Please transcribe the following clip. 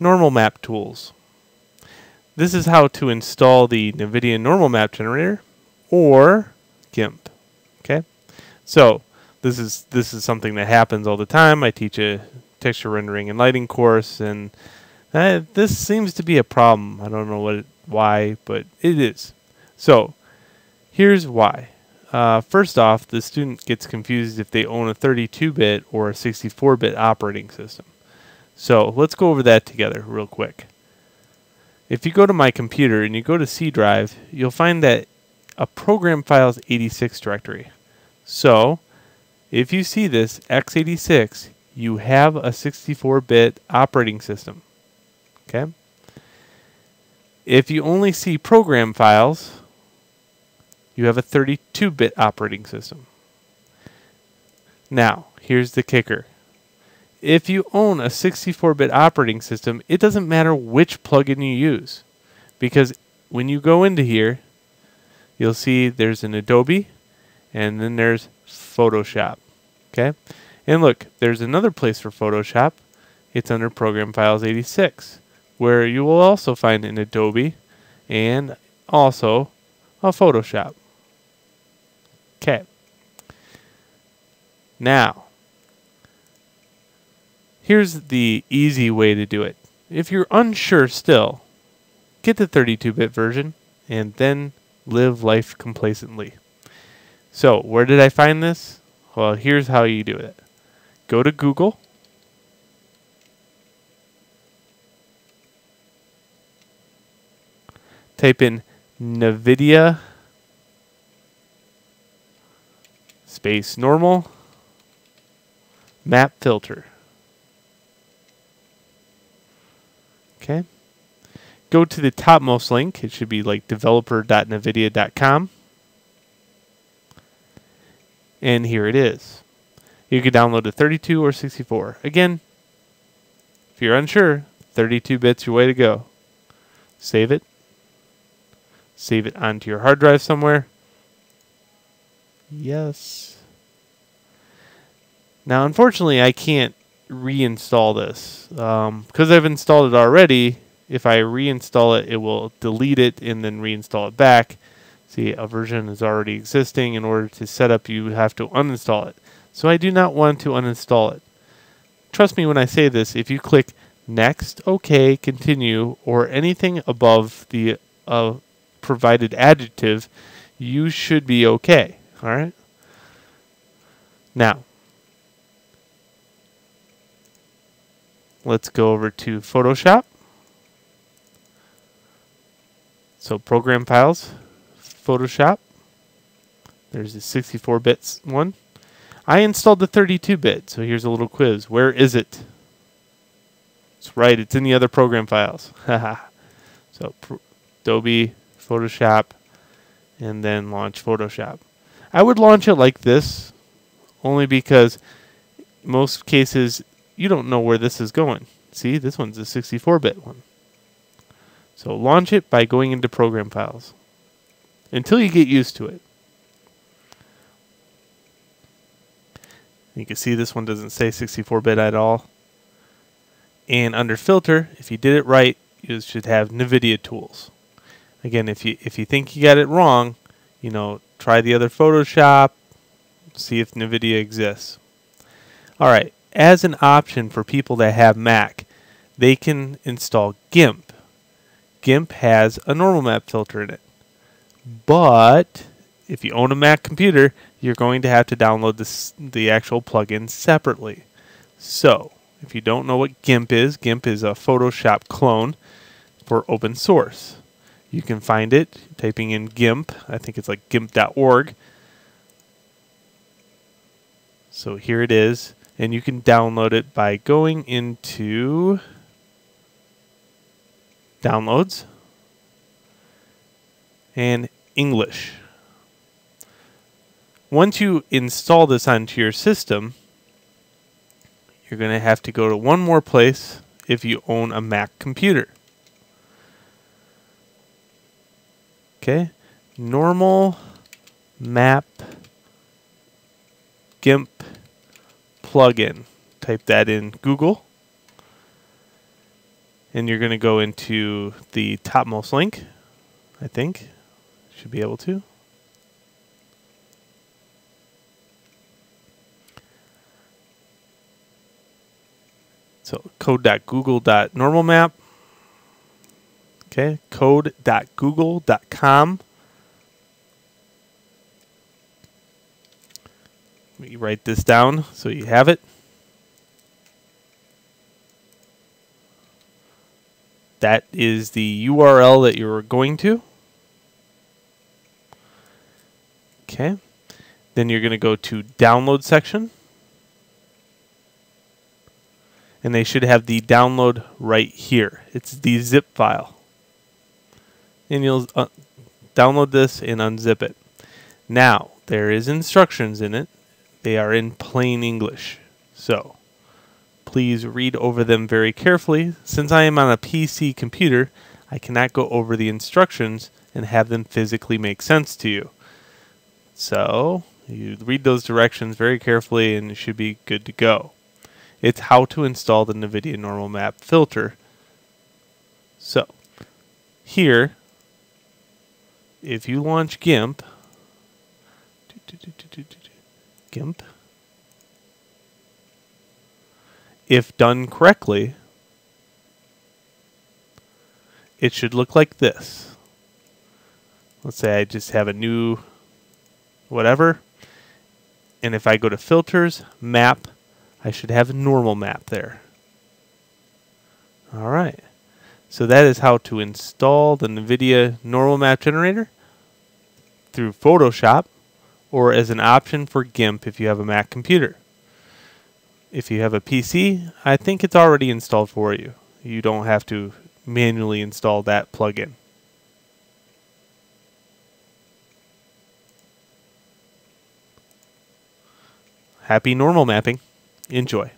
Normal Map Tools. This is how to install the NVIDIA Normal Map Generator or GIMP. Okay, so this is this is something that happens all the time. I teach a texture rendering and lighting course, and uh, this seems to be a problem. I don't know what it, why, but it is. So here's why. Uh, first off, the student gets confused if they own a 32-bit or a 64-bit operating system. So let's go over that together real quick. If you go to my computer and you go to C drive, you'll find that a program files 86 directory. So if you see this x86, you have a 64-bit operating system. Okay? If you only see program files, you have a 32-bit operating system. Now, here's the kicker. If you own a 64-bit operating system, it doesn't matter which plugin you use. Because when you go into here, you'll see there's an Adobe, and then there's Photoshop. Okay? And look, there's another place for Photoshop. It's under Program Files 86, where you will also find an Adobe and also a Photoshop. Okay. Now, here's the easy way to do it. If you're unsure still, get the 32-bit version and then live life complacently. So, where did I find this? Well, here's how you do it. Go to Google. Type in NVIDIA space normal map filter. Okay. Go to the topmost link. It should be like developer.nvidia.com. And here it is. You can download a 32 or 64. Again, if you're unsure, 32 bits your way to go. Save it. Save it onto your hard drive somewhere. Yes. Now, unfortunately, I can't reinstall this. Um, because I've installed it already, if I reinstall it, it will delete it and then reinstall it back. See, a version is already existing. In order to set up, you have to uninstall it. So I do not want to uninstall it. Trust me when I say this, if you click Next, OK, Continue, or anything above the uh, provided adjective, you should be okay. All right? Now, let's go over to Photoshop. So program files, Photoshop. There's the 64 bits one. I installed the 32 bit, so here's a little quiz. Where is it? It's right, it's in the other program files. so Adobe, Photoshop, and then launch Photoshop. I would launch it like this, only because most cases you don't know where this is going. See, this one's a 64-bit one. So launch it by going into program files until you get used to it. You can see this one doesn't say 64-bit at all. And under filter, if you did it right, you should have NVIDIA tools. Again, if you if you think you got it wrong, you know, try the other Photoshop, see if NVIDIA exists. All right, as an option for people that have Mac, they can install GIMP. GIMP has a normal map filter in it. But if you own a Mac computer, you're going to have to download this, the actual plugin separately. So, if you don't know what GIMP is, GIMP is a Photoshop clone for open source. You can find it typing in GIMP. I think it's like gimp.org. So here it is. And you can download it by going into downloads, and English. Once you install this onto your system, you're going to have to go to one more place if you own a Mac computer. Okay, normal map GIMP plugin. Type that in Google. and you're going to go into the topmost link, I think. Should be able to. So code.google.normalmap. Okay, code.google.com. Let me write this down so you have it. That is the URL that you're going to. Okay. Then you're going to go to download section. And they should have the download right here. It's the zip file. And you'll uh, download this and unzip it. Now, there is instructions in it. They are in plain English. So, please read over them very carefully. Since I am on a PC computer, I cannot go over the instructions and have them physically make sense to you. So, you read those directions very carefully and you should be good to go. It's how to install the NVIDIA Normal Map filter. So, here, if you launch GIMP, GIMP, if done correctly, it should look like this. Let's say I just have a new whatever. And if I go to filters, map, I should have a normal map there. All right. So that is how to install the NVIDIA normal map generator through Photoshop or as an option for GIMP if you have a Mac computer. If you have a PC, I think it's already installed for you. You don't have to manually install that plugin. Happy normal mapping. Enjoy.